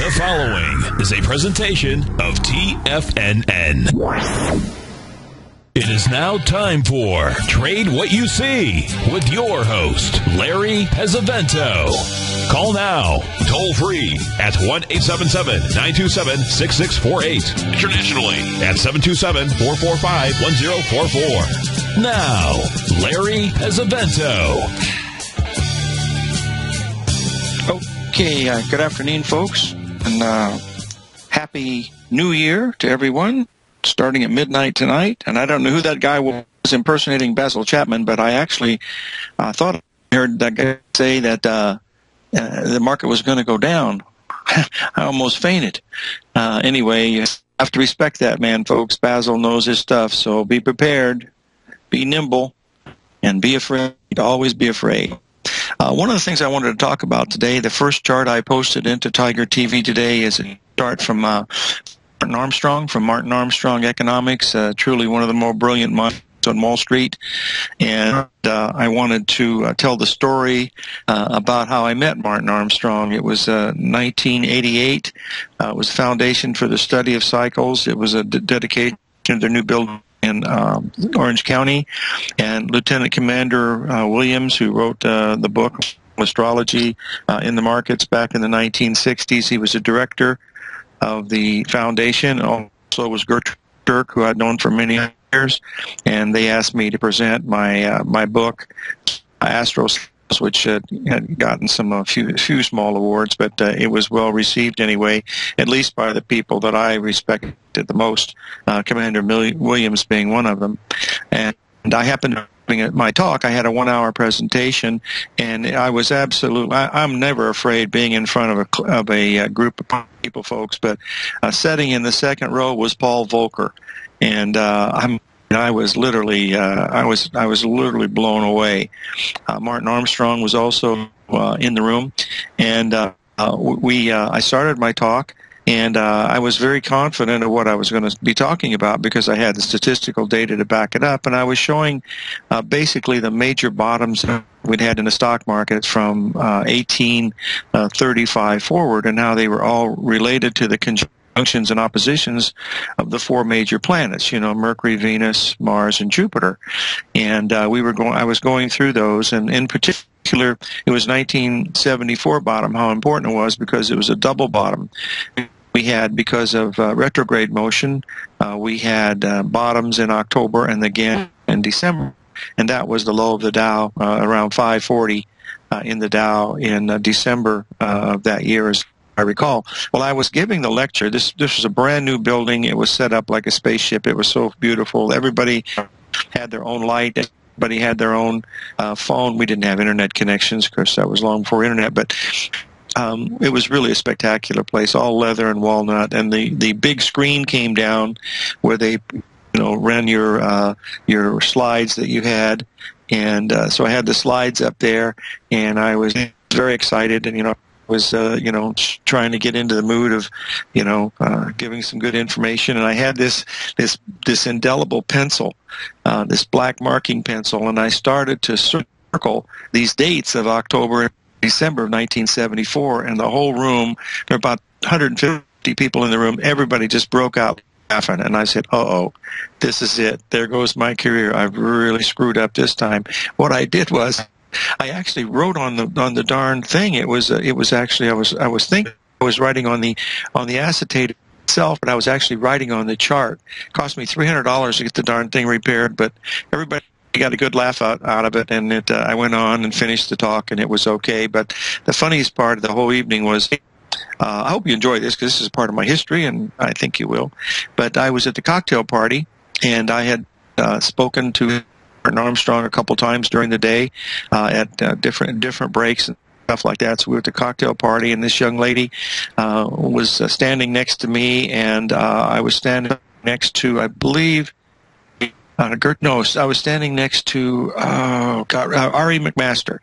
The following is a presentation of TFNN. It is now time for Trade What You See with your host, Larry Pesavento. Call now, toll free at 1 877 927 6648. Internationally at 727 445 1044. Now, Larry Pesavento. Okay, uh, good afternoon, folks, and uh, happy New Year to everyone. Starting at midnight tonight, and I don't know who that guy was impersonating Basil Chapman, but I actually uh, thought I heard that guy say that uh, uh, the market was going to go down. I almost fainted. Uh, anyway, you have to respect that man, folks. Basil knows his stuff, so be prepared, be nimble, and be afraid. Always be afraid. Uh, one of the things I wanted to talk about today, the first chart I posted into Tiger TV today is a chart from uh, Martin Armstrong from Martin Armstrong Economics, uh, truly one of the more brilliant minds on Wall Street. And uh, I wanted to uh, tell the story uh, about how I met Martin Armstrong. It was 1988. it was the Foundation for the Study of Cycles. It was a dedication to their new building in um, Orange County, and Lieutenant Commander uh, Williams, who wrote uh, the book Astrology uh, in the Markets back in the 1960s. He was a director of the foundation. Also was Gertrude Dirk, who I'd known for many years, and they asked me to present my uh, my book, Astros which uh, had gotten some a few few small awards, but uh, it was well received anyway, at least by the people that I respected the most. Uh, Commander Williams being one of them, and, and I happened to at my talk, I had a one-hour presentation, and I was absolutely. I, am never afraid being in front of a of a uh, group of people, folks. But uh, sitting in the second row was Paul Volcker, and uh, I'm I was literally, uh, I was, I was literally blown away. Uh, Martin Armstrong was also uh, in the room, and uh, uh, we, uh, I started my talk, and I was very confident of what I was going to be talking about because I had the statistical data to back it up, and I was showing basically the major bottoms we'd had in the stock market from 1835 forward, and how they were all related to the conjunction junctions and oppositions of the four major planets, you know, Mercury, Venus, Mars, and Jupiter. And uh, we were going, I was going through those, and in particular, it was 1974 bottom, how important it was because it was a double bottom. We had, because of uh, retrograde motion, uh, we had uh, bottoms in October and again in December. And that was the low of the Dow uh, around 540 uh, in the Dow in December of that year as I recall. Well, I was giving the lecture. This this was a brand new building. It was set up like a spaceship. It was so beautiful. Everybody had their own light. Everybody had their own uh, phone. We didn't have internet connections. Of course, that was long before internet, but. Um, it was really a spectacular place, all leather and walnut, and the, the big screen came down where they, you know, ran your uh, your slides that you had, and uh, so I had the slides up there, and I was very excited, and you know, was uh, you know trying to get into the mood of you know uh, giving some good information. And I had this this this indelible pencil uh, this black marking pencil and I started to circle these dates of October and December of 1974 and the whole room there were about 150 people in the room. Everybody just broke out laughing and I said uh-oh this is it. There goes my career. I've really screwed up this time. What I did was I actually wrote on the on the darn thing. It was uh, it was actually I was I was thinking I was writing on the on the acetate itself, but I was actually writing on the chart. It cost me three hundred dollars to get the darn thing repaired, but everybody got a good laugh out, out of it, and it, uh, I went on and finished the talk, and it was okay. But the funniest part of the whole evening was. Uh, I hope you enjoy this because this is part of my history, and I think you will. But I was at the cocktail party, and I had uh, spoken to Armstrong a couple times during the day uh, at uh, different different breaks and stuff like that. So we were at the cocktail party, and this young lady uh, was uh, standing next to me, and uh, I was standing next to, I believe, uh, Gert. No, I was standing next to oh God, Ari McMaster,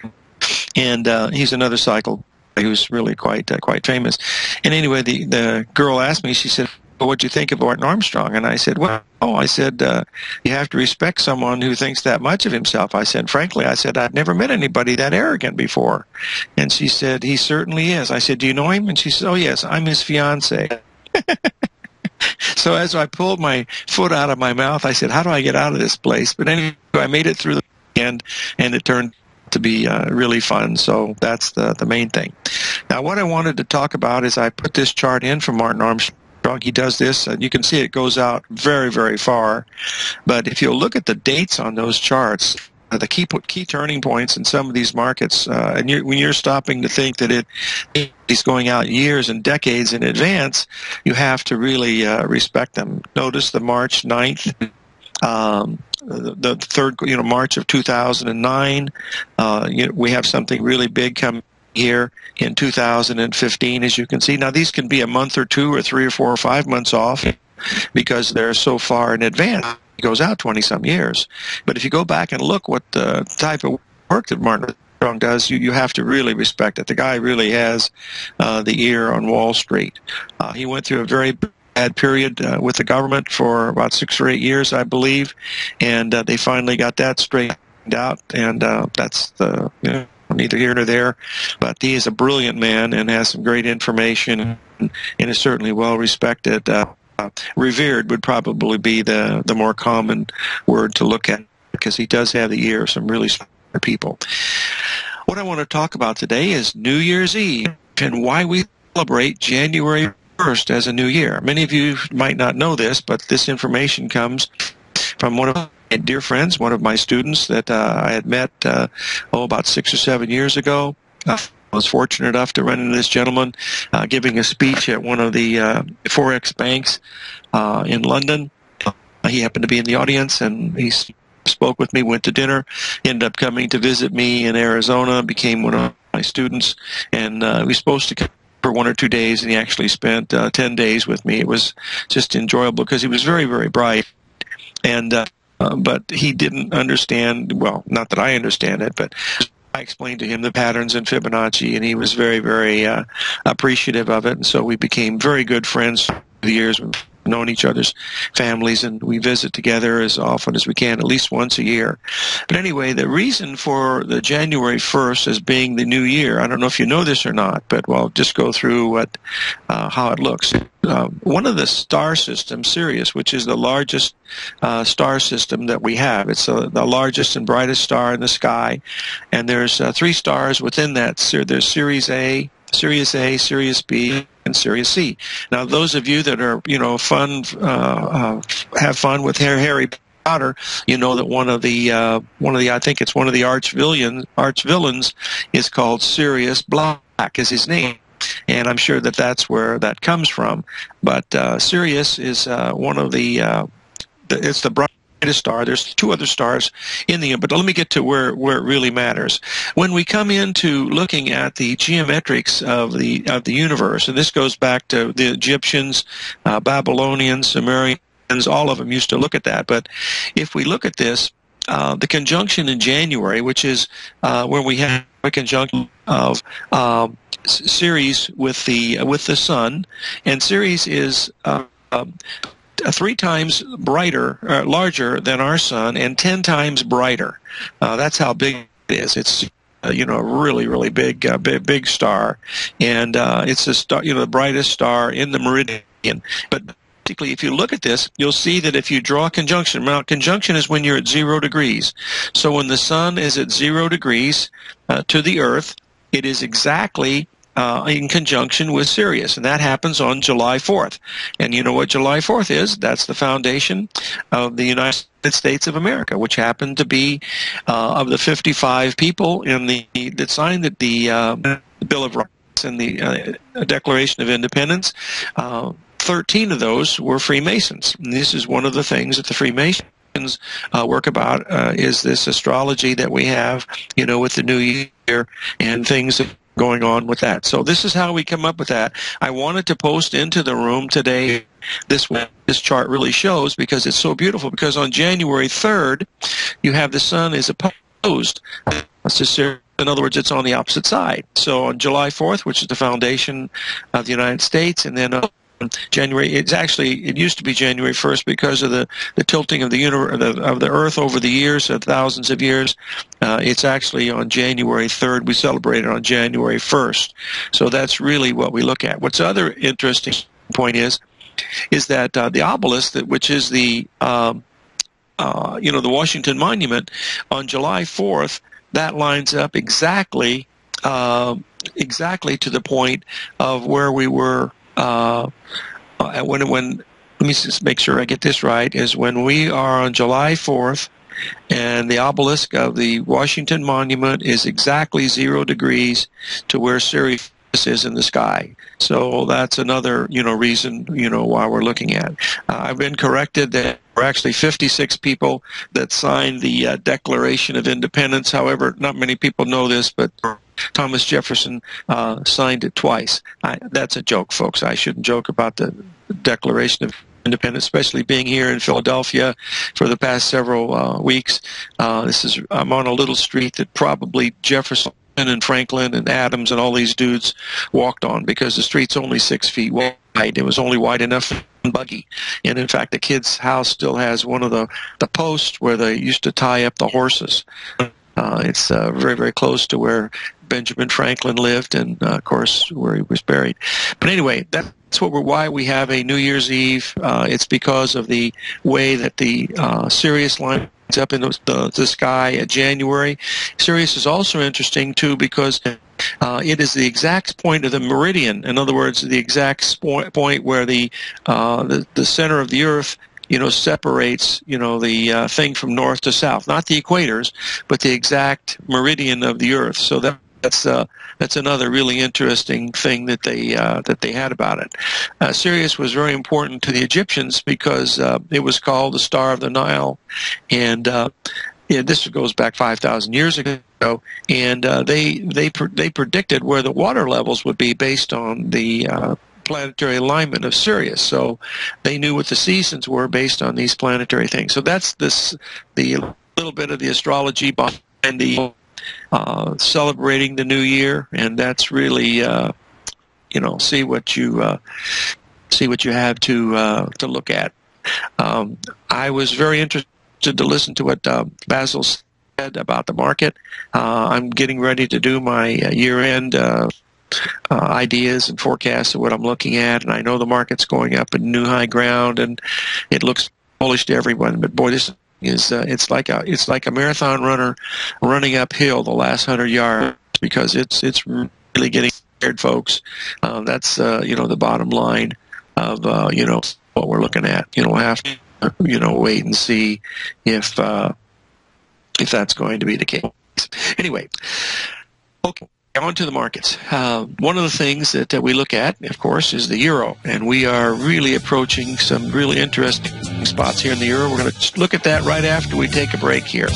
and uh, he's another cycle who's really quite uh, quite famous. And anyway, the the girl asked me. She said, what'd you think of Martin Armstrong? And I said, well, oh, I said, uh, you have to respect someone who thinks that much of himself. I said, frankly, I said, I've never met anybody that arrogant before. And she said, he certainly is. I said, do you know him? And she said, oh, yes, I'm his fiance. so as I pulled my foot out of my mouth, I said, how do I get out of this place? But anyway, I made it through the end, and it turned to be uh, really fun. So that's the, the main thing. Now, what I wanted to talk about is I put this chart in from Martin Armstrong. He does this, and you can see it goes out very, very far. But if you look at the dates on those charts, uh, the key key turning points in some of these markets, uh, and you're, when you're stopping to think that it is going out years and decades in advance, you have to really uh, respect them. Notice the March 9th um, the, third, you know, March of 2009. Uh, you know, we have something really big coming here in 2015, as you can see. Now, these can be a month or two or three or four or five months off because they're so far in advance. It goes out 20 some years. But if you go back and look what the type of work that Martin Armstrong does, you, you have to really respect it. The guy really has uh, the ear on Wall Street. Uh, he went through a very bad period uh, with the government for about six or eight years, I believe, and uh, they finally got that straightened out, and uh, that's the you know, neither here nor there. But he is a brilliant man and has some great information, and, is certainly well respected. Uh, uh, revered would probably be the the more common word to look at because he does have the ear of some really smart people. What I want to talk about today is New Year's Eve and why we celebrate January 1st as a new year. Many of you might not know this, but this information comes from one of dear friends, one of my students that uh, I had met, uh, oh, about six or seven years ago. I was fortunate enough to run into this gentleman uh, giving a speech at one of the uh, Forex banks uh, in London. he happened to be in the audience, and he spoke with me, went to dinner, ended up coming to visit me in Arizona, became one of my students, and uh, we were supposed to come for one or two days, and he actually spent uh, 10 days with me. It was just enjoyable because he was very, very bright. And, uh, but he didn't understand, well, not that I understand it, but I explained to him the patterns in Fibonacci, and he was very, very uh, appreciative of it. And so we became very good friends through the years known each other's families, and we visit together as often as we can, at least once a year. But anyway, the reason for the January 1st as being the new year, I don't know if you know this or not, but well, just go through what uh, how it looks. Uh, one of the star systems, Sirius, which is the largest uh, star system that we have. It's uh, the largest and brightest star in the sky, and there's uh, three stars within that. There's Sirius A, Sirius A, Sirius B, and Sirius C. Now, those of you that are, you know, fun, uh, uh, have fun with Harry Potter, you know that one of the uh, one of the I think it's one of the arch villains arch villains is called Sirius Black is his name. And I'm sure that that's where that comes from. But uh, Sirius is uh, one of the, uh, the it's the a star. There's two other stars in the but let me get to where, where it really matters. When we come into looking at the geometrics of the of the universe, and this goes back to the Egyptians, uh, Babylonians, Sumerians, all of them used to look at that. But if we look at this, uh, the conjunction in January, which is uh, where we have a conjunction of um, Sirius with the with the sun, and Sirius is uh, um, three times brighter, uh, larger than our sun, and ten times brighter. Uh, that's how big it is. It's uh, you know a really really big uh, big, big star, and uh, it's a star you know the brightest star in the meridian. But basically, if you look at this, you'll see that if you draw conjunction, now conjunction is when you're at zero degrees. So when the sun is at zero degrees to the Earth, it is exactly uh, in conjunction with Sirius, and that happens on July 4th. And you know what July 4th is? That's the foundation of the United States of America, which happened to be uh, of the 55 people in the that signed the, the uh, Bill of Rights and the uh, Declaration of Independence. Uh, 13 of those were Freemasons. And this is one of the things that the Freemasons uh, work about uh, is this astrology that we have, you know, with the new year and things that going on with that. So this is how we come up with that. I wanted to post into the room today this this chart really shows because it's so beautiful because on January 3rd you have the sun is opposed. In other words, it's on the opposite side. So on July 4th, which is the foundation of the United States, and then January. It's actually it used to be January 1st because of the, the tilting of the, universe, of the Earth over the years, of thousands of years. Uh, it's actually on January 3rd. We celebrate it on January 1st. So that's really what we look at. What's other interesting point is is that uh, the obelisk, that, which is the um, uh, you know the Washington Monument, on July 4th, that lines up exactly uh, exactly to the point of where we were uh, uh, when when let me just make sure I get this right is when we are on July 4th and the obelisk of the Washington Monument is exactly zero degrees to where Sirius is in the sky. So that's another, you know, reason, you know, why we're looking at. Uh, I've been corrected that there were actually 56 people that signed the uh, Declaration of Independence. However, not many people know this, but Thomas Jefferson uh, signed it twice. I, that's a joke, folks. I shouldn't joke about the Declaration of Independence, especially being here in Philadelphia for the past several uh, weeks. Uh, this is I'm on a little street that probably Jefferson and Franklin and Adams and all these dudes walked on because the street's only six feet wide. It was only wide enough for a buggy. And in fact, the kid's house still has one of the, the posts where they used to tie up the horses. Uh, it's uh, very, very close to where Benjamin Franklin lived, and uh, of course where he was buried. But anyway, that's what we're, why we have a New Year's Eve. Uh, it's because of the way that the uh, Sirius lines up in the, the, the sky at January. Sirius is also interesting too because uh, it is the exact point of the meridian. In other words, the exact point where the, uh, the the center of the Earth you know, separates, you know, the uh, thing from north to south. Not the equators, but the exact meridian of the Earth. So that that's uh, that's another really interesting thing that they uh, that they had about it. Uh, Sirius was very important to the Egyptians because uh, it was called the Star of the Nile, and uh, yeah, this goes back five thousand years ago. And uh, they they they predicted where the water levels would be based on the planetary alignment of Sirius. So they knew what the seasons were based on these planetary things. So that's this the little bit of the astrology behind the uh, celebrating the new year, and that's really uh, you know see what you uh, see what you have to uh, to look at. Um, I was very interested to listen to what uh, Basil said about the market. I'm getting ready to do my year end. Uh, ideas and forecasts of what I'm looking at, and I know the market's going up in new high ground, and it looks bullish to everyone. But boy, this is uh, it's like a it's like a marathon runner running uphill the last hundred yards because it's it's really getting scared, folks. Uh, that's uh, you know the bottom line of uh, you know what we're looking at. You know, we'll have to you know wait and see if uh, if that's going to be the case. Anyway, okay on to the markets. Uh, one of the things that, that we look at, of course, is the euro, and we are really approaching some really interesting spots here in the euro. We're going to look at that right after we take a break here.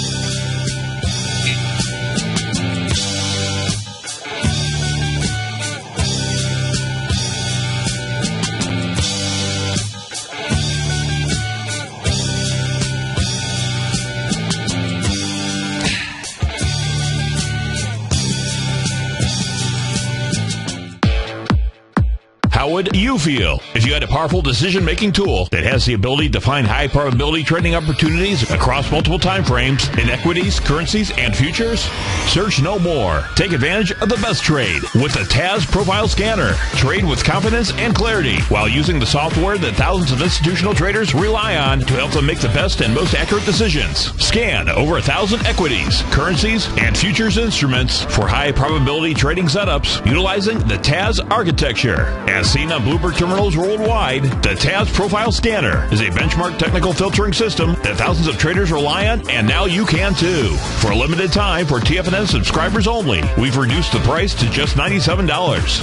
Would you feel if you had a powerful decision making tool that has the ability to find high probability trading opportunities across multiple time frames in equities, currencies, and futures? Search no more. Take advantage of the best trade with the TAS Profile Scanner. Trade with confidence and clarity while using the software that thousands of institutional traders rely on to help them make the best and most accurate decisions. Scan over a thousand equities, currencies, and futures instruments for high probability trading setups utilizing the TAS architecture. As seen on Bloomberg terminals worldwide, the TAS Profile Scanner is a benchmark technical filtering system that thousands of traders rely on, and now you can too. For a limited time, for TFNN subscribers only, we've reduced the price to just $97.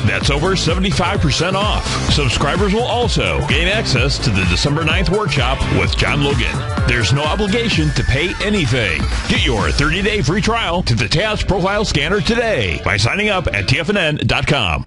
That's over 75% off. Subscribers will also gain access to the December 9th workshop with John Logan. There's no obligation to pay anything. Get your 30-day free trial to the TAS Profile Scanner today by signing up at TFNN.com.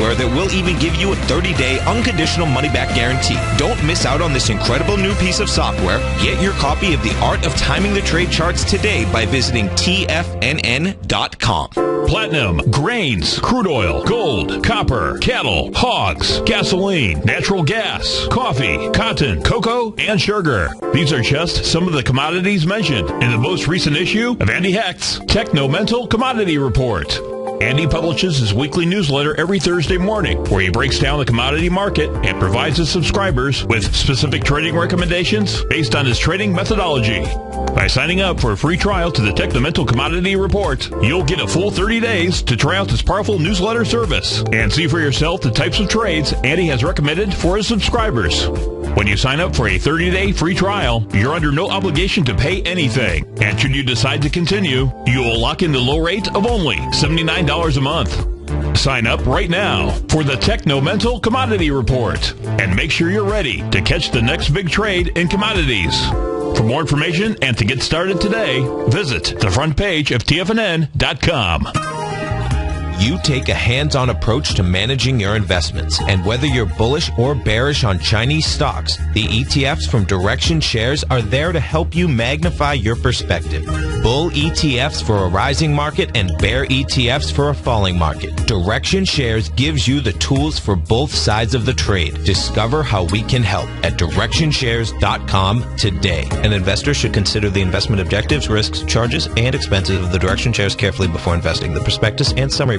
that will even give you a 30-day unconditional money-back guarantee. Don't miss out on this incredible new piece of software. Get your copy of The Art of Timing the Trade Charts today by visiting tfnn.com. Platinum, grains, crude oil, gold, copper, cattle, hogs, gasoline, natural gas, coffee, cotton, cocoa, and sugar. These are just some of the commodities mentioned in the most recent issue of Andy Hecht's Technomental Commodity Report. Andy publishes his weekly newsletter every Thursday morning where he breaks down the commodity market and provides his subscribers with specific trading recommendations based on his trading methodology. By signing up for a free trial to the Technomental Commodity Report, you'll get a full 30 days to try out this powerful newsletter service and see for yourself the types of trades Andy has recommended for his subscribers. When you sign up for a 30-day free trial, you're under no obligation to pay anything. And should you decide to continue, you will lock in the low rate of only $79 a month. Sign up right now for the Technomental Commodity Report and make sure you're ready to catch the next big trade in commodities. For more information and to get started today, visit the front page of TFNN.com. You take a hands-on approach to managing your investments. And whether you're bullish or bearish on Chinese stocks, the ETFs from Direxion Shares are there to help you magnify your perspective. Bull ETFs for a rising market and bear ETFs for a falling market. Direxion Shares gives you the tools for both sides of the trade. Discover how we can help at direxionshares.com today. An investor should consider the investment objectives, risks, charges, and expenses of the Direxion Shares carefully before investing. The prospectus and summary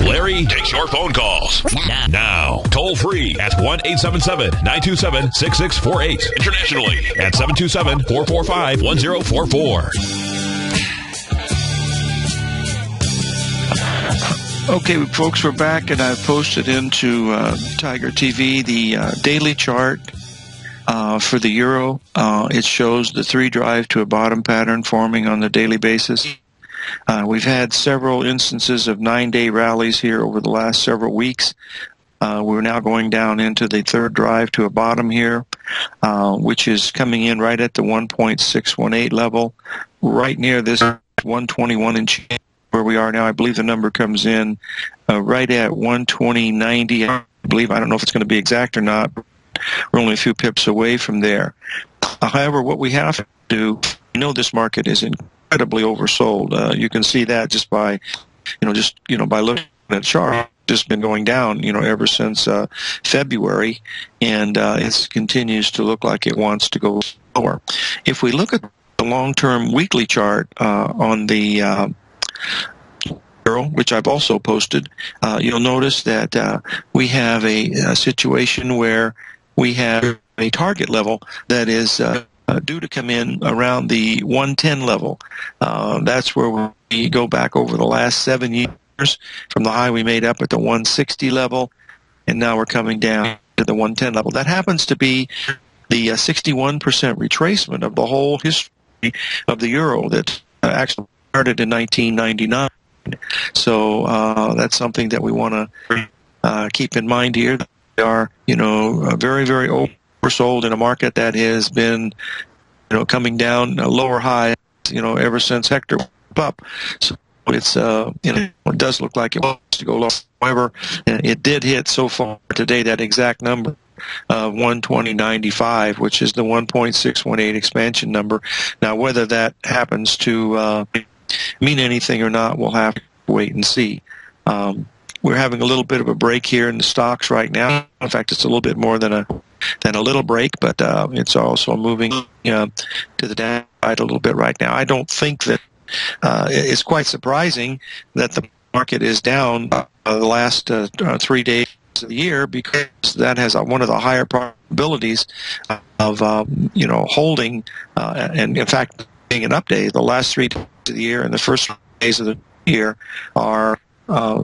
Larry takes your phone calls now. now. Toll free at 1 877 927 6648. Internationally at 727 445 1044. Okay, folks, we're back, and I've posted into uh, Tiger TV the uh, daily chart uh, for the euro. Uh, it shows the three drive to a bottom pattern forming on the daily basis. Uh, we've had several instances of nine-day rallies here over the last several weeks. Uh, we're now going down into the third drive to a bottom here, uh, which is coming in right at the 1.618 level, right near this 121 inch where we are now. I believe the number comes in uh, right at 120.90. I believe I don't know if it's going to be exact or not. We're only a few pips away from there. However, what we have to do, we know this market is incredibly oversold. Uh, you can see that just by, you know, just you know by looking at chart. Just been going down, you know, ever since uh, February, and uh, it continues to look like it wants to go lower. If we look at the long-term weekly chart uh, on the uh, which I've also posted, uh, you'll notice that uh, we have a, a, situation where we have a target level that is uh, due to come in around the 110 level. Uh, that's where we go back over the last seven years from the high we made up at the 160 level, and now we're coming down to the 110 level. That happens to be the 61% uh, retracement of the whole history of the euro that uh, actually started in 1999. So uh, that's something that we want to uh, keep in mind here. They are, you know, uh, very, very sold in a market that has been, you know, coming down a lower high, you know, ever since Hector up. So it's uh, you know, it does look like it wants to go lower. However, it did hit so far today that exact number of 120.95, which is the 1.618 expansion number. Now, whether that happens to uh, mean anything or not, we'll have to wait and see. Um, we're having a little bit of a break here in the stocks right now. In fact, it's a little bit more than a than a little break, but uh, it's also moving uh, to the downside a little bit right now. I don't think that uh, it's quite surprising that the market is down uh, the last uh, uh, three days of the year because that has one of the higher probabilities of you know holding and in fact being an update the last three days of the year and the first days of the year are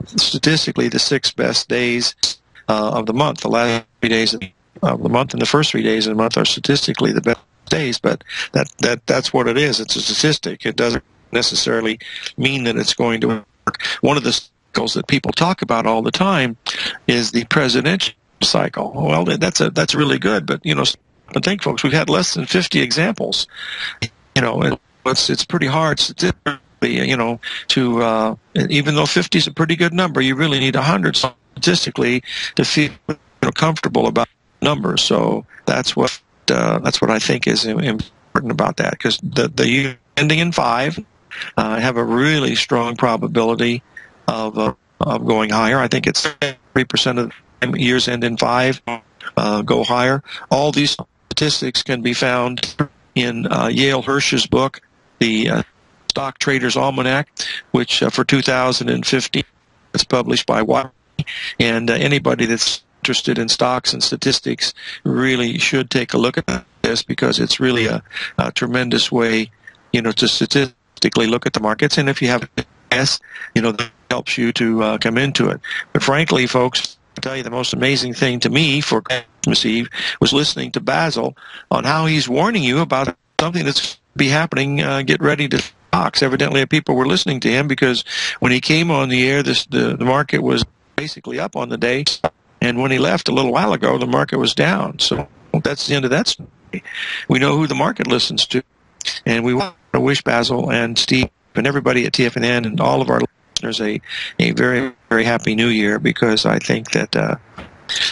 statistically the six best days of the month. The last three days of the month and the first three days of the month are statistically the best days, but that, that that's what it is. It's a statistic. It doesn't necessarily mean that it's going to work. One of the cycles that people talk about all the time is the presidential cycle. Well, that's a that's really good, but you know, I think folks, we've had less than 50 examples. You know, it's it's pretty hard statistically you know, to uh, even though 50 is a pretty good number, you really need 100 statistically to feel you know, comfortable about numbers. So that's what uh, that's what I think is important about that because the the ending in five uh, have a really strong probability of uh, of going higher. I think it's three percent of years end in five uh, go higher. All these statistics can be found in uh, Yale Hirsch's book, the uh, Stock Traders Almanac, which for 2015 is published by Wiley. And anybody that's interested in stocks and statistics really should take a look at this because it's really a, a tremendous way, you know, to statistically look at the markets. And if you have a guess, you know, that helps you to uh, come into it. But frankly, folks, I'll tell you the most amazing thing to me for Christmas Eve was listening to Basil on how he's warning you about something that's be happening. Uh, get ready to Fox. Evidently, people were listening to him because when he came on the air, this the, the market was basically up on the day, and when he left a little while ago, the market was down. So that's the end of that story. We know who the market listens to, and we want to wish Basil and Steve and everybody at TFNN and all of our listeners a a very very happy New Year because I think that. Uh,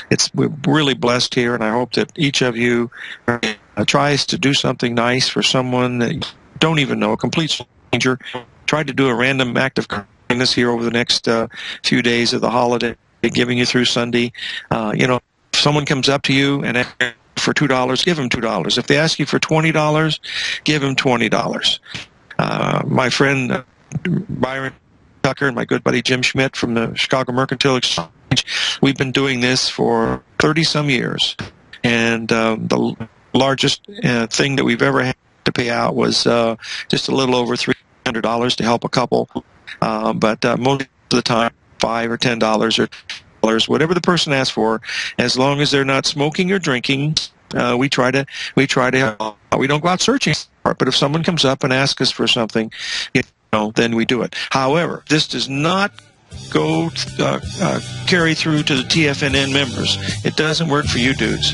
it's we're really blessed here, and I hope that each of you uh, tries to do something nice for someone that you don't even know, a complete stranger, tried to do a random act of kindness here over the next uh, few days of the holiday, giving you through Sunday. Uh, you know, if someone comes up to you and for two dollars, give them two dollars. If they ask you for twenty dollars, give them twenty dollars. Uh, my friend uh, Byron Tucker and my good buddy Jim Schmidt from the Chicago Mercantile Exchange, we've been doing this for thirty some years, and uh, the largest uh, thing that we've ever had to pay out was uh, just a little over three hundred dollars to help a couple, uh, but most of the time five or ten dollars or dollars, whatever the person asks for, as long as they're not smoking or drinking. Uh, we try to we try to we don't go out searching for it, but if someone comes up and asks us for something, you know, then we do it. However, this does not go uh, uh, carry through to the TFNN members. It doesn't work for you dudes.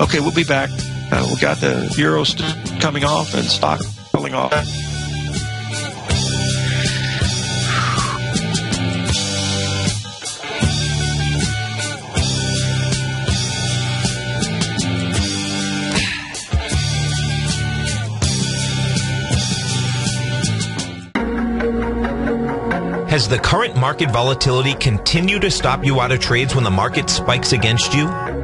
Okay, we'll be back. Uh, we got the euro st- coming off and stock pulling off. Has the current market volatility continued to stop you out of trades when the market spikes against you?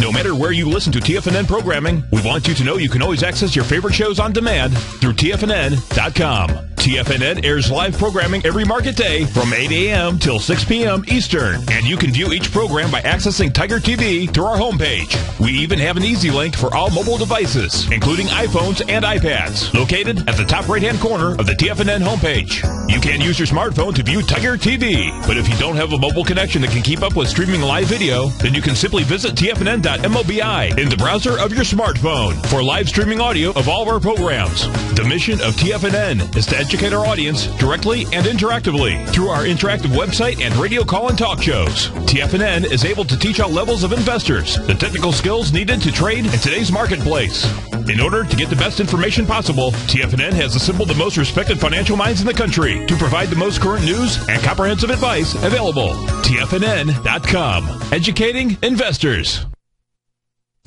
No matter where you listen to TFNN programming, we want you to know you can always access your favorite shows on demand through TFNN.com. TFNN airs live programming every market day from 8 a.m. till 6 p.m. Eastern, and you can view each program by accessing Tiger TV through our homepage. We even have an easy link for all mobile devices, including iPhones and iPads, located at the top right-hand corner of the TFNN homepage. You can use your smartphone to view Tiger TV, but if you don't have a mobile connection that can keep up with streaming live video, then you can simply visit TFNN.mobi in the browser of your smartphone for live streaming audio of all of our programs. The mission of TFNN is to educate our audience directly and interactively through our interactive website and radio call and talk shows. TFNN is able to teach all levels of investors the technical skills needed to trade in today's marketplace. In order to get the best information possible, TFNN has assembled the most respected financial minds in the country to provide the most current news and comprehensive advice available. TFNN.com. Educating investors.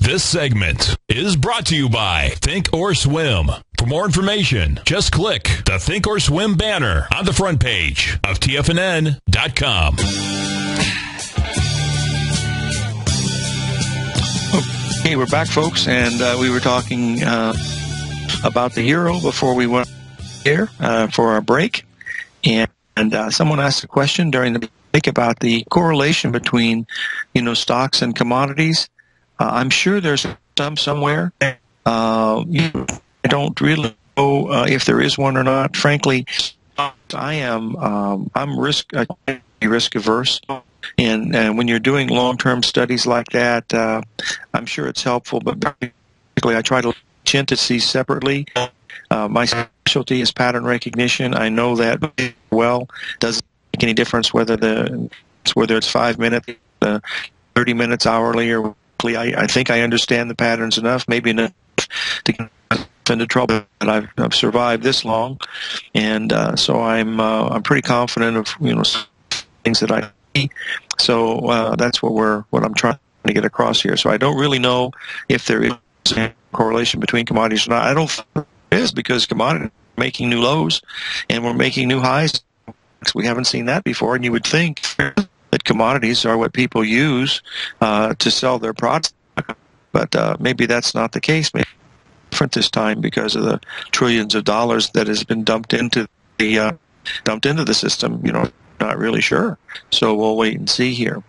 This segment is brought to you by Think or Swim. For more information, just click the Think or Swim banner on the front page of TFNN.com. Okay, we're back, folks, and uh, we were talking uh, about the euro before we went here uh, for our break, and, and uh, someone asked a question during the break about the correlation between, you know, stocks and commodities. Uh, I'm sure there's some somewhere. Uh, you know, I don't really know uh, if there is one or not. Frankly, I am um, I'm risk uh, risk averse, and, and when you're doing long term studies like that, uh, I'm sure it's helpful. But basically, I try to at entities separately. Uh, my specialty is pattern recognition. I know that well. Doesn't make any difference whether the whether it's five minutes, uh, thirty minutes, hourly, or weekly. I, I think I understand the patterns enough, maybe enough to into trouble that I've, I've survived this long, and uh, so I'm uh, I'm pretty confident of you know things that I see. So uh, that's what we're what I'm trying to get across here. So I don't really know if there is a correlation between commodities or not. I don't think there is because commodities are making new lows, and we're making new highs. We haven't seen that before, and you would think that commodities are what people use uh, to sell their products. But uh, maybe that's not the case. Maybe different this time because of the trillions of dollars that has been dumped into the uh, dumped into the system. You know, not really sure. So we'll wait and see here.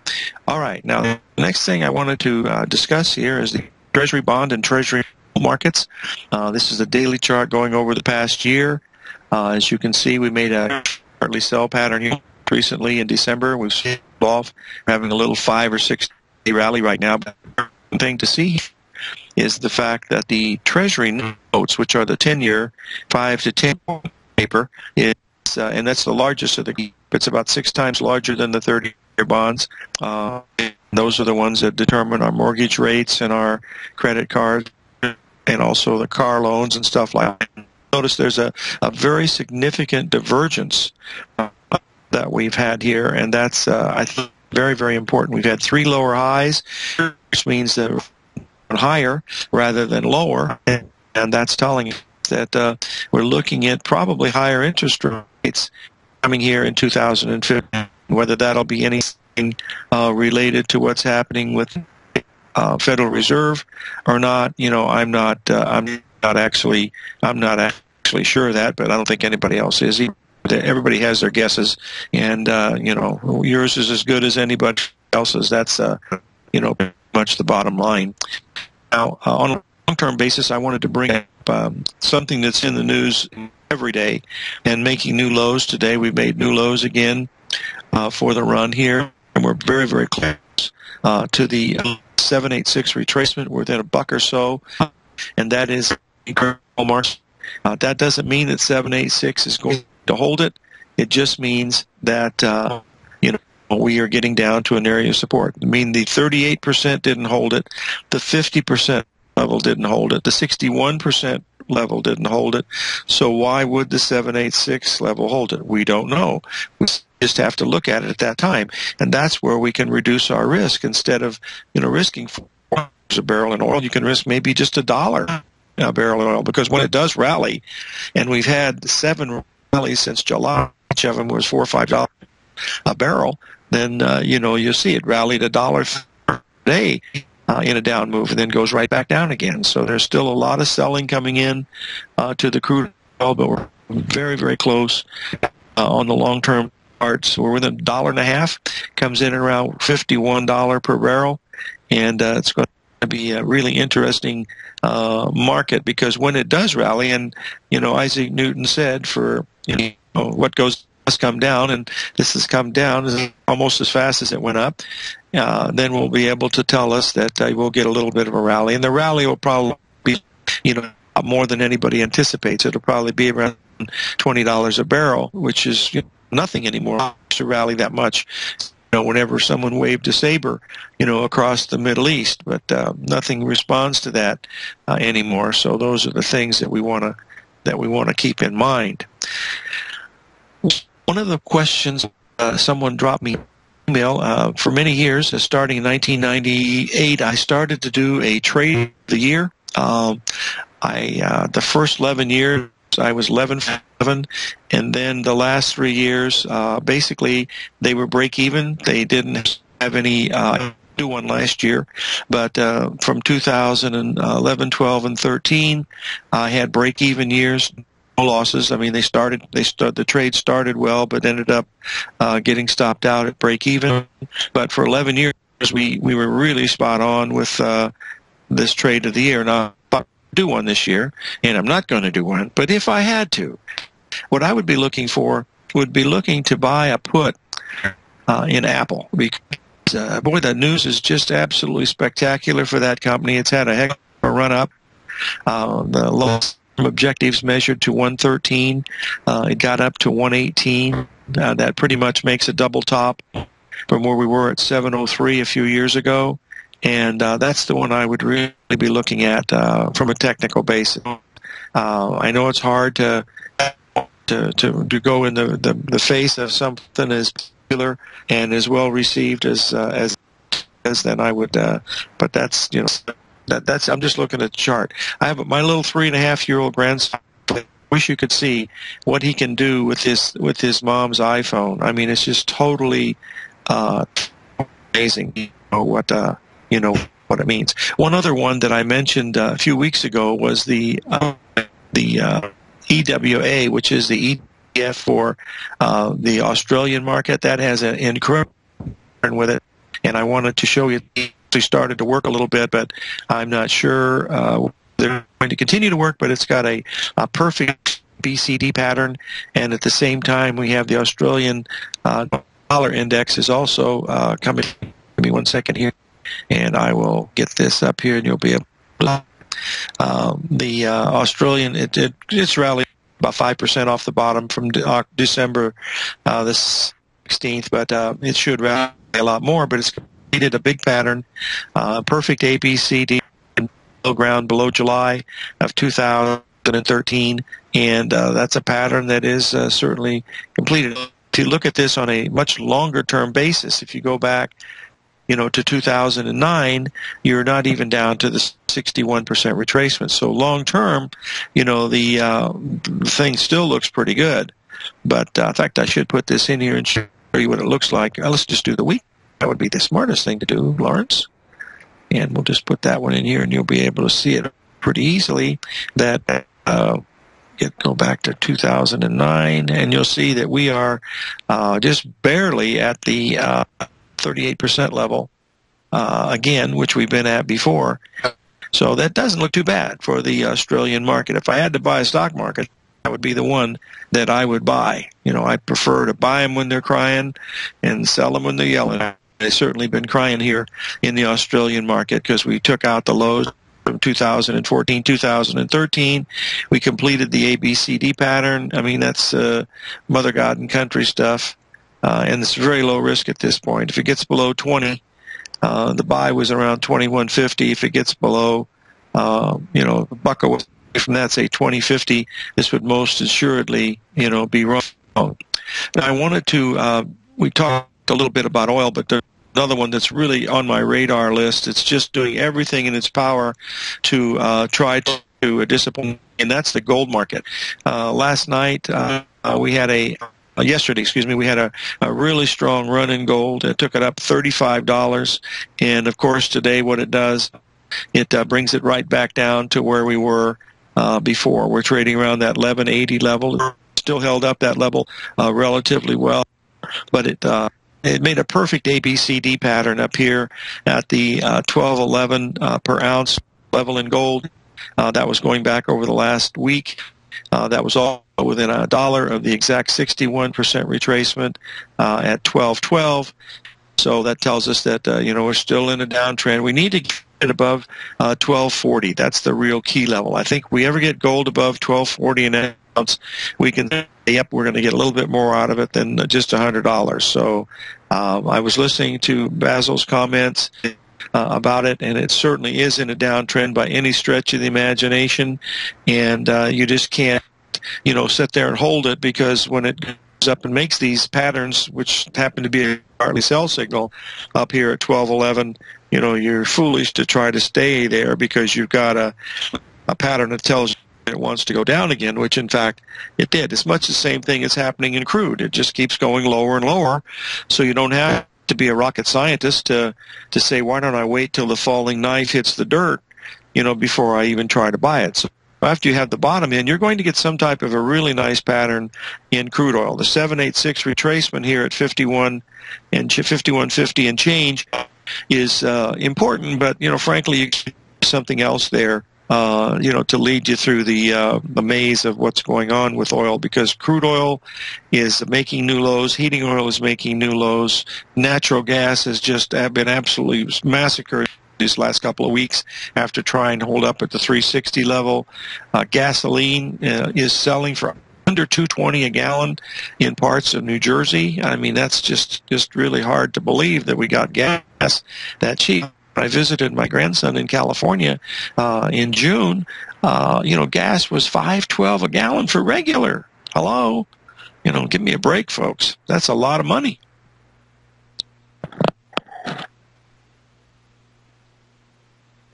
All right. Now, the next thing I wanted to uh, discuss here is the Treasury bond and Treasury markets. Uh, this is a daily chart going over the past year. Uh, as you can see, we made a Gartley sell pattern here recently in December. We've off, having a little five or six rally right now. But thing to see is the fact that the Treasury notes, which are the 10-year, 5 to 10 paper, is, uh, and that's the largest of the, it's about six times larger than the 30-year bonds. Uh, those are the ones that determine our mortgage rates and our credit cards and also the car loans and stuff like that. Notice there's a, a very significant divergence uh, that we've had here, and that's, uh, I think, very, very important. We've had three lower highs, which means that higher rather than lower, and, that's telling us that uh, we're looking at probably higher interest rates coming here in 2015. Whether that'll be anything uh, related to what's happening with uh, Federal Reserve or not, you know, I'm not. Uh, I'm not actually. I'm not actually sure of that, but I don't think anybody else is. Everybody has their guesses, and uh, you know, yours is as good as anybody else's. That's uh, you know, much the bottom line. Now, uh, on a long-term basis, I wanted to bring up um, something that's in the news every day and making new lows today. We've made new lows again uh, for the run here, and we're very, very close uh, to the 786 retracement within a buck or so, and that is Mars. Uh, that doesn't mean that 786 is going to hold it. It just means that uh, we are getting down to an area of support. I mean, the 38% didn't hold it, the 50% level didn't hold it, the 61% level didn't hold it. So why would the 786 level hold it? We don't know. We just have to look at it at that time, and that's where we can reduce our risk instead of you know risking four dollars a barrel in oil. You can risk maybe just a dollar a barrel of oil because when it does rally, and we've had seven rallies since July, each of them was four or five dollars a barrel, then uh, you know you see it rallied a dollar a day uh, in a down move and then goes right back down again. So there's still a lot of selling coming in uh, to the crude oil, but we're very, very close uh, on the long term charts. We're within a dollar and a half, comes in around $51 per barrel, and uh, it's going to be a really interesting uh, market because when it does rally, and you know Isaac Newton said for you know what goes has come down, and this has come down almost as fast as it went up, uh, then we'll be able to tell us that uh, we'll get a little bit of a rally. And the rally will probably be, you know, more than anybody anticipates. It'll probably be around $20 a barrel, which is you know, nothing anymore to rally that much. You know, whenever someone waved a saber, you know, across the Middle East, but uh, nothing responds to that uh, anymore. So those are the things that we want to that we want to keep in mind. One of the questions uh, someone dropped me email uh, for many years, uh, starting in 1998. I started to do a trade the year. Um, I uh, the first 11 years I was 11 7, and then the last three years, uh, basically they were break even. They didn't have any uh, do one last year, but uh, from 2011, 12, and 13, I had break even years losses. I mean, they started they the trade started well, but ended up uh, getting stopped out at break even. But for 11 years, we we were really spot on with uh, this trade of the year. Now, do one this year, and I'm not going to do one. But if I had to, what I would be looking for would be looking to buy a put uh, in Apple because. Uh, boy, the news is just absolutely spectacular for that company. It's had a heck of a run up. Uh, the objectives measured to 113. Uh, it got up to 118. Uh, that pretty much makes a double top from where we were at 703 a few years ago. And uh, that's the one I would really be looking at uh, from a technical basis. Uh, I know it's hard to to, to, to go in the, the, the face of something as popular and as well received as uh, as as then I would, but that's you know that, that's I'm just looking at the chart. I have my little three and a half year old grandson. I wish you could see what he can do with his with his mom's iPhone. I mean, it's just totally uh, amazing. You know, what uh, you know what it means. One other one that I mentioned uh, a few weeks ago was the uh, the uh, EWA, which is the ETF for uh, the Australian market. That has an incredible with it, and I wanted to show you actually started to work a little bit, but I'm not sure uh, they're going to continue to work. But it's got a, a perfect BCD pattern, and at the same time, we have the Australian uh, dollar index is also uh, coming. Give me one second here, and I will get this up here, and you'll be able Uh, the uh, Australian, it, it, it's rallied about 5% off the bottom from de- December uh, the 16th, but uh, it should rally a lot more. But it's completed a big pattern, uh, perfect ABCD ground below July of 2013, and uh, that's a pattern that is uh, certainly completed. To look at this on a much longer term basis, if you go back you know, to 2009, you're not even down to the 61% retracement. So long term, you know, the uh, thing still looks pretty good. But uh, in fact, I should put this in here and show you what it looks like. Let's just do the week. That would be the smartest thing to do, Lawrence. And we'll just put that one in here, and you'll be able to see it pretty easily. That uh, get go back to 2009, and you'll see that we are uh, just barely at the uh, 38% level uh, again, which we've been at before. So that doesn't look too bad for the Australian market. If I had to buy a stock market, that would be the one that I would buy. You know, I prefer to buy them when they're crying and sell them when they're yelling. They've certainly been crying here in the Australian market because we took out the lows from 2014, 2013. We completed the ABCD pattern. I mean, that's uh, mother, God, and country stuff uh, and it's very low risk at this point. If it gets below 20, uh, the buy was around 2150. If it gets below, uh, you know, a buck away from that, say 2050, this would most assuredly, you know, be wrong. Now, I wanted to, uh, we talked a little bit about oil, but there's another one that's really on my radar list. It's just doing everything in its power to uh, try to discipline, and that's the gold market. Uh, last night, uh, we had a uh, yesterday, excuse me, we had a, a really strong run in gold. It took it up $35. And of course, today what it does, it uh, brings it right back down to where we were uh, before. We're trading around that 1180 level. It still held up that level uh, relatively well, but it uh, it made a perfect ABCD pattern up here at the uh, 1211 uh, per ounce level in gold. Uh, that was going back over the last week. Uh, that was all within a dollar of the exact 61% retracement uh, at 1212. So that tells us that uh, you know we're still in a downtrend. We need to get above 1240. Uh, That's the real key level. I think we ever get gold above 1240 an ounce, we can say, yep, we're going to get a little bit more out of it than just $100. So um, I was listening to Basil's comments. Uh, about it, and it certainly is in a downtrend by any stretch of the imagination, and uh, you just can't you know, sit there and hold it because when it goes up and makes these patterns, which happen to be a Gartley sell signal up here at 1211, you know, you're foolish to try to stay there because you've got a, a pattern that tells you it wants to go down again, which in fact it did. It's much the same thing as happening in crude. It just keeps going lower and lower, so you don't have to be a rocket scientist to to say why don't I wait till the falling knife hits the dirt, you know, before I even try to buy it. So after you have the bottom in, you're going to get some type of a really nice pattern in crude oil. The 786 retracement here at 51 and 5150 and change is uh, important, but you know, frankly, you something else there. Uh, you know, to lead you through the uh, the maze of what's going on with oil, because crude oil is making new lows, heating oil is making new lows, natural gas has just been absolutely massacred these last couple of weeks after trying to hold up at the 360 level. Uh, gasoline uh, is selling for under 220 a gallon in parts of New Jersey. I mean, that's just just really hard to believe that we got gas that cheap. I visited my grandson in California uh, in June. Uh, you know, gas was 512 a gallon for regular. Hello, you know, give me a break, folks. That's a lot of money.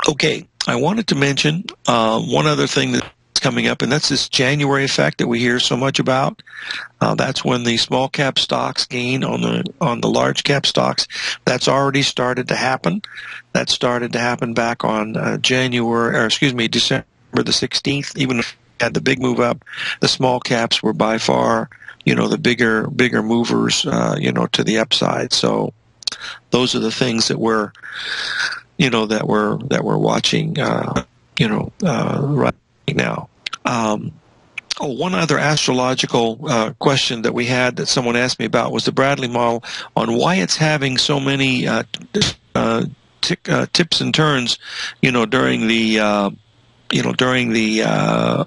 Okay, I wanted to mention uh, one other thing that's coming up, and that's this January effect that we hear so much about. Uh, that's when the small cap stocks gain on the on the large cap stocks. That's already started to happen. That started to happen back on uh, January, or excuse me, December the 16th. Even if had the big move up, the small caps were by far, you know, the bigger bigger movers, uh, you know, to the upside. So those are the things that we're you know that we're that we're watching uh, you know uh, right now. Um, oh, one other astrological uh, question that we had that someone asked me about was the Bradley model on why it's having so many uh, uh, uh, tips and turns, you know, during the, uh, you know, during the uh,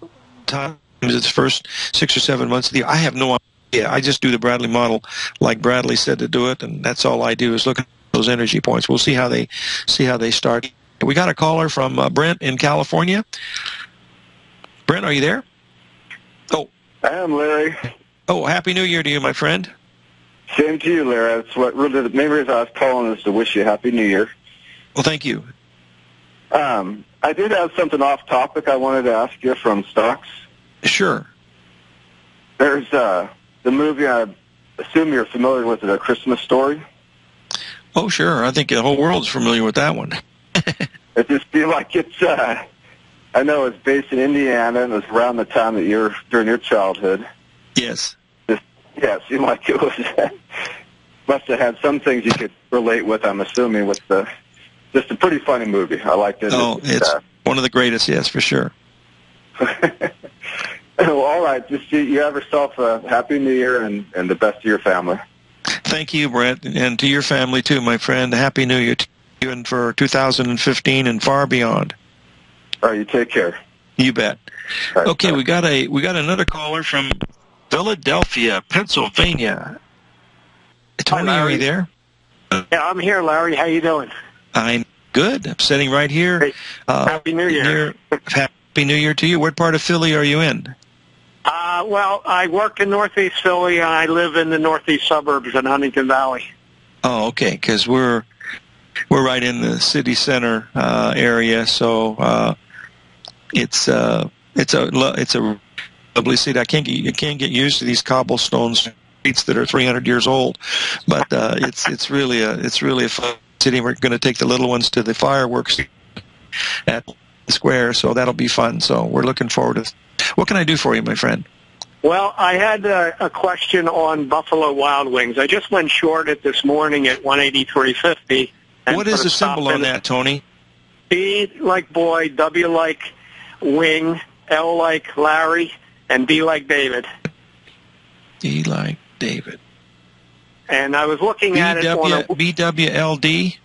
times its first six or seven months of the year. I have no idea. I just do the Bradley model like Bradley said to do it, and that's all I do is look at those energy points. We'll see how they see how they start. We got a caller from Brent in California. Brent, are you there? Oh, I am, Larry. Oh, happy New Year to you, my friend. Same to you, Larry. That's what really the main reason I was calling is to wish you a happy New Year. Well, thank you. Um, I did have something off topic I wanted to ask you from stocks. Sure. There's uh, the movie. I assume you're familiar with it, A Christmas Story. Oh, sure. I think the whole world's familiar with that one. it just feel like it's. Uh, I know it's based in Indiana, and it was around the time that you're during your childhood. Yes. Just, yeah, it seemed like it was. must have had some things you could relate with. I'm assuming with the just a pretty funny movie. I liked it. Oh, it's, it's uh, one of the greatest. Yes, for sure. well, all right. Just you, you have yourself a happy New Year and and the best to your family. Thank you, Brett, and to your family too, my friend. Happy New Year to you and for 2015 and far beyond. All right, you take care. You bet. Right, okay, bye. we got a we got another caller from Philadelphia, Pennsylvania. Tony, Hi, are you there? Yeah, I'm here, Larry. How you doing? I'm good. I'm sitting right here. Uh, Happy New Year. Near, Happy New Year to you. What part of Philly are you in? Uh, well, I work in Northeast Philly. and I live in the Northeast suburbs in Huntingdon Valley. Oh, okay. Because we're we're right in the city center uh, area, so uh, it's uh, it's a it's a lovely city. I can't get you can't get used to these cobblestone streets that are 300 years old, but uh, it's it's really a it's really a fun city. We're going to take the little ones to the fireworks at the square, so that'll be fun. So we're looking forward to. What can I do for you, my friend? Well, I had a, a question on Buffalo Wild Wings. I just went short it this morning at 183.50. What is the symbol on that, Tony? B like boy, W like wing, L like Larry, and D like David. D like David. And I was looking at it on a BWLD.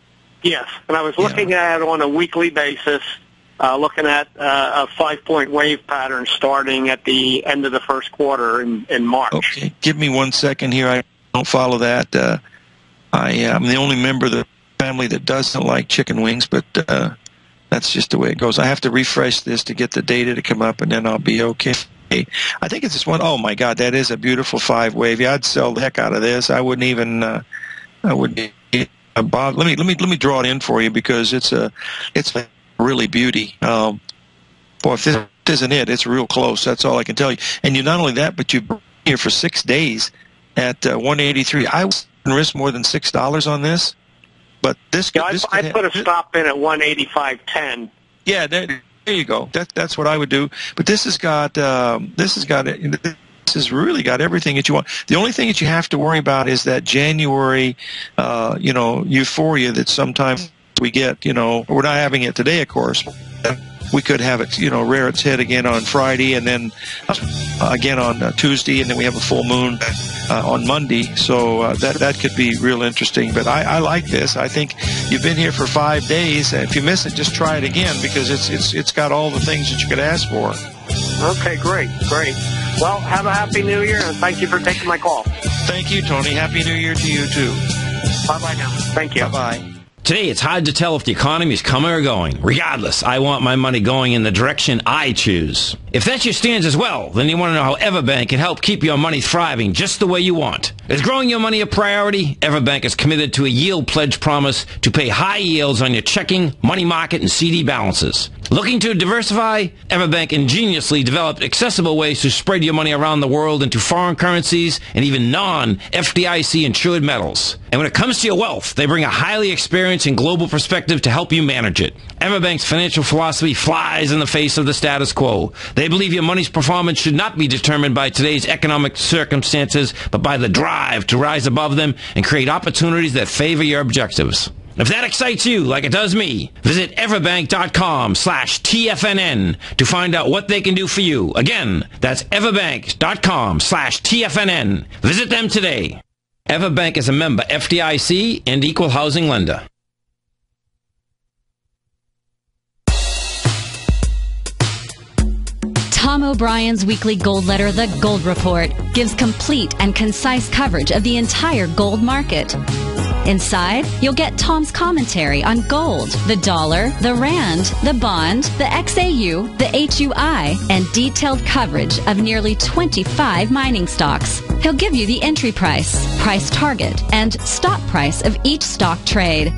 Yes, and I was looking yeah. at it on a weekly basis, uh, looking at uh, a five-point wave pattern starting at the end of the first quarter in, in March. Okay, give me one second here. I don't follow that. Uh, I am the only member of the family that doesn't like chicken wings, but uh, that's just the way it goes. I have to refresh this to get the data to come up, and then I'll be okay. I think it's this one. Oh my God, that is a beautiful five wave. Yeah, I'd sell the heck out of this. I wouldn't even. Uh, I wouldn't. Uh, Bob, let me let me let me draw it in for you because it's a it's a really beauty. Um, boy, if this isn't it, it's real close. That's all I can tell you. And you not only that, but you've been here for six days at uh, 183. I wouldn't risk more than six dollars on this. But this, yeah, this I, I put a stop in at 185.10. Yeah, that, there you go. That, that's what I would do. But this has got um, this has got this has really got everything that you want. The only thing that you have to worry about is that January, uh, you know, euphoria that sometimes we get. You know, we're not having it today, of course we could have it, you know, rear its head again on Friday and then uh, again on uh, Tuesday, and then we have a full moon uh, on Monday. So uh, that that could be real interesting. But I, I like this. I think you've been here for five days. If you miss it, just try it again because it's it's it's got all the things that you could ask for. Okay, great, great. Well, have a happy New Year, and thank you for taking my call. Thank you, Tony. Happy New Year to you too. Bye bye now. Thank you. Bye bye. Today, it's hard to tell if the economy is coming or going. Regardless, I want my money going in the direction I choose. If that's your stance as well, then you want to know how Everbank can help keep your money thriving just the way you want. Is growing your money a priority? Everbank is committed to a yield pledge promise to pay high yields on your checking, money market, and CD balances. Looking to diversify? Everbank ingeniously developed accessible ways to spread your money around the world into foreign currencies and even non-FDIC insured metals. And when it comes to your wealth, they bring a highly experienced and global perspective to help you manage it. Everbank's financial philosophy flies in the face of the status quo. They believe your money's performance should not be determined by today's economic circumstances, but by the drive to rise above them and create opportunities that favor your objectives. If that excites you like it does me, visit everbank.com slash TFNN to find out what they can do for you. Again, that's everbank.com slash TFNN. Visit them today. Everbank is a member FDIC and equal housing lender. Tom O'Brien's weekly gold letter, The Gold Report, gives complete and concise coverage of the entire gold market. Inside, you'll get Tom's commentary on gold, the dollar, the rand, the bond, the XAU, the HUI, and detailed coverage of nearly 25 mining stocks. He'll give you the entry price, price target, and stop price of each stock trade.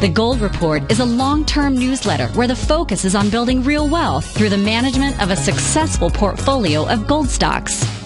The Gold Report is a long-term newsletter where the focus is on building real wealth through the management of a successful portfolio of gold stocks.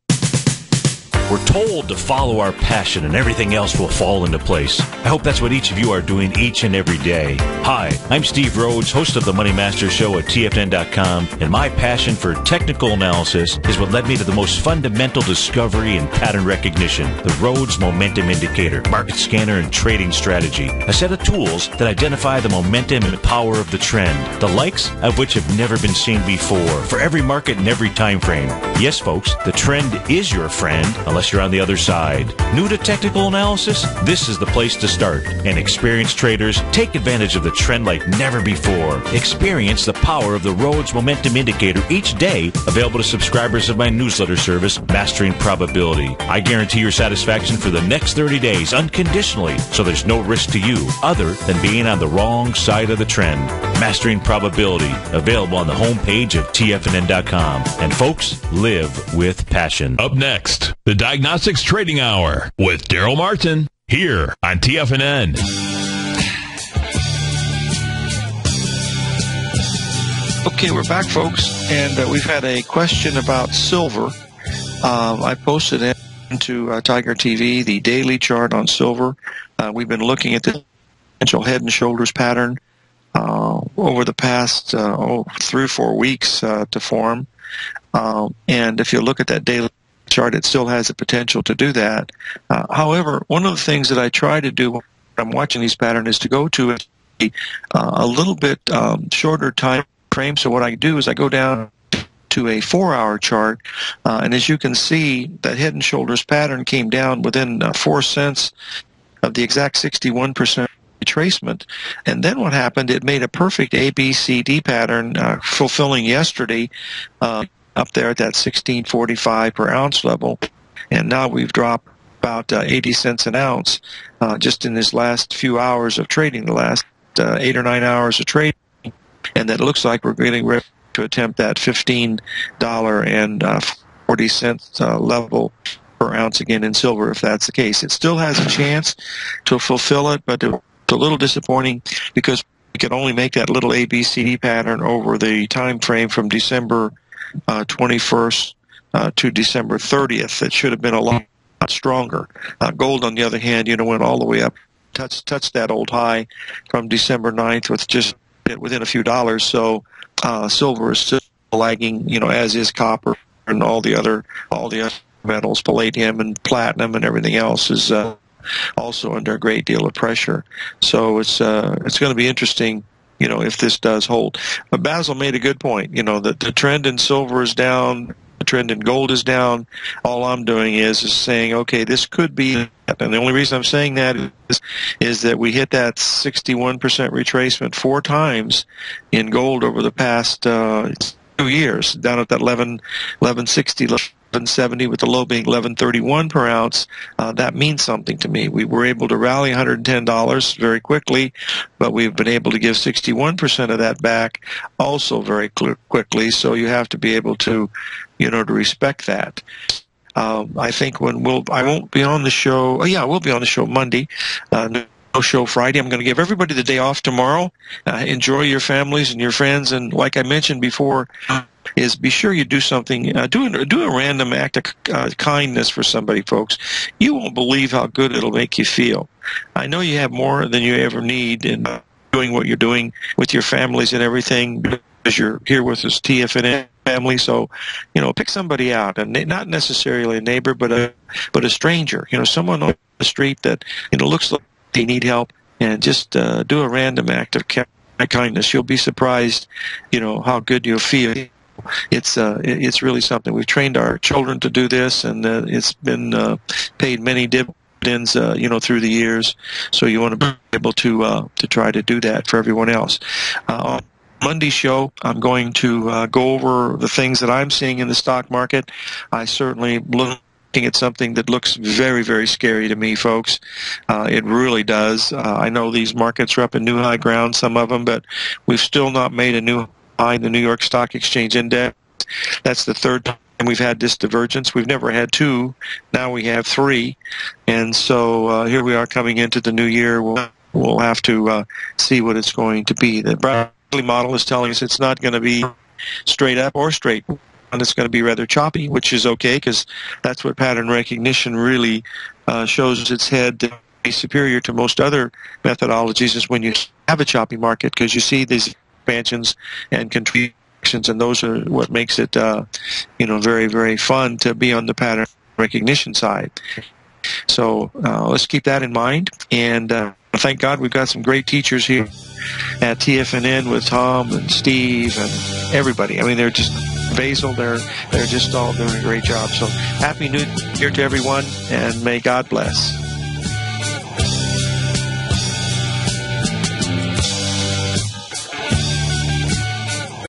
We're told to follow our passion and everything else will fall into place. I hope that's what each of you are doing each and every day. Hi, I'm Steve Rhodes, host of the Money Master Show at TFN.com, and my passion for technical analysis is what led me to the most fundamental discovery in pattern recognition, the Rhodes Momentum Indicator, market scanner, and trading strategy. A set of tools that identify the momentum and power of the trend, the likes of which have never been seen before, for every market and every time frame. Yes, folks, the trend is your friend, unless you're on the other side. New to technical analysis? This is the place to start. And experienced traders take advantage of the trend like never before. Experience the power of the Rhodes Momentum Indicator each day, available to subscribers of my newsletter service, Mastering Probability. I guarantee your satisfaction for the next 30 days unconditionally, so there's no risk to you other than being on the wrong side of the trend. Mastering Probability, available on the homepage of TFNN.com. And folks, live with passion. Up next, the Diagnostics Trading Hour with Daryl Martin here on TFNN. Okay, we're back, folks, and uh, we've had a question about silver. Um, I posted it into uh, Tiger TV the daily chart on silver. Uh, we've been looking at the potential head and shoulders pattern over the past uh, oh, three or four weeks uh, to form. Um, and if you look at that daily chart, it still has the potential to do that. Uh, however, one of the things that I try to do when I'm watching these patterns is to go to a, uh, a little bit um, shorter time frame. So what I do is I go down to a four-hour chart, uh, and as you can see, that head and shoulders pattern came down within uh, four cents of the exact 61% retracement. And then what happened, it made a perfect ABCD pattern, uh, fulfilling yesterday uh, up there at that 1645 per ounce level. And now we've dropped about uh, 80 cents an ounce uh, just in this last few hours of trading, the last uh, eight or nine hours of trading. And that looks like we're getting ready to attempt that $15 and uh, 40 cents level per ounce again in silver if that's the case. It still has a chance to fulfill it, but it's a little disappointing because we can only make that little ABCD pattern over the time frame from December uh, 21st uh, to December 30th. It should have been a lot stronger. Uh, gold, on the other hand, you know, went all the way up, touched touched that old high from December 9th with just within a few dollars. So uh, silver is still lagging, you know, as is copper and all the other all the other metals, palladium and platinum and everything else is uh, also under a great deal of pressure. So it's uh, it's going to be interesting you know, if this does hold. But Basil made a good point, you know, that the trend in silver is down, the trend in gold is down, all I'm doing is, is saying, okay, this could be and the only reason I'm saying that is, is that we hit that 61% retracement four times in gold over the past uh, two years, down at that 11, 1160, 1170 with the low being 1131 per ounce. Uh, that means something to me. We were able to rally $110 very quickly, but we've been able to give 61% of that back also very quickly. So you have to be able to, you know, to respect that. Um, I think when we'll, I won't be on the show. Oh, yeah, we'll be on the show Monday. Uh, no show Friday. I'm going to give everybody the day off tomorrow. Uh, enjoy your families and your friends, and like I mentioned before, is be sure you do something. Uh, do a, do a random act of uh, kindness for somebody, folks. You won't believe how good it'll make you feel. I know you have more than you ever need in doing what you're doing with your families and everything because you're here with this TFNN family. So, you know, pick somebody out, and not necessarily a neighbor, but a but a stranger. You know, someone on the street that you know looks like they need help, and just uh, do a random act of kindness. You'll be surprised, you know, how good you'll feel. It's uh, it's really something. We've trained our children to do this, and uh, it's been uh, paid many dividends, uh, you know, through the years. So you want to be able to uh, to try to do that for everyone else. Uh, Monday show, I'm going to go over the things that I'm seeing in the stock market. I certainly looking at something that looks very, very scary to me, folks. Uh, it really does. Uh, I know these markets are up in new high ground, some of them, but we've still not made a new the New York Stock Exchange Index. That's the third time we've had this divergence. We've never had two. Now we have three. And so uh, here we are coming into the new year. We'll, we'll have to uh, see what it's going to be. The Bradley model is telling us it's not going to be straight up or straight and it's going to be rather choppy, which is okay because that's what pattern recognition really uh, shows its head to be superior to most other methodologies is when you have a choppy market because you see these expansions and contractions, and those are what makes it, uh, you know, very very fun to be on the pattern recognition side. So uh, let's keep that in mind, and uh, thank God we've got some great teachers here at TFNN with Tom and Steve and everybody. I mean, they're just Basil. They're they're just all doing a great job. So happy New Year to everyone, and may God bless.